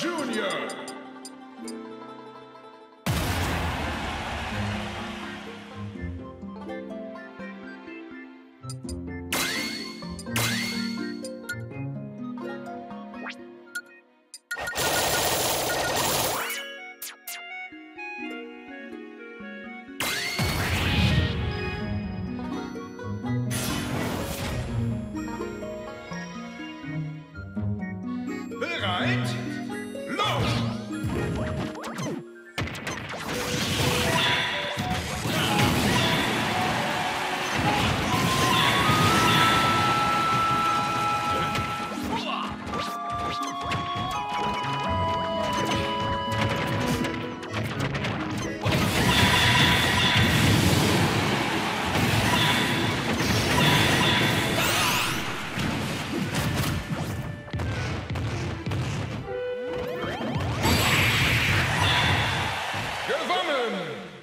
Jr. Bereit? Go! Bremen.